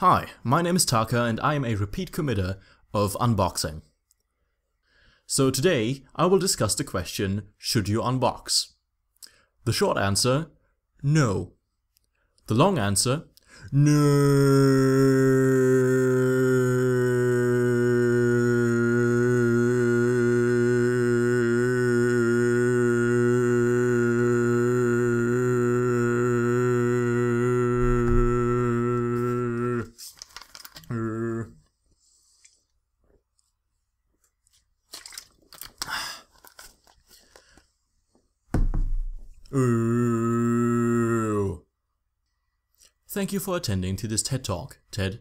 Hi, my name is Taka and I am a repeat committer of unboxing. So today I will discuss the question, should you unbox? The short answer, no. The long answer, no. Ooh. Thank you for attending to this TED Talk, TED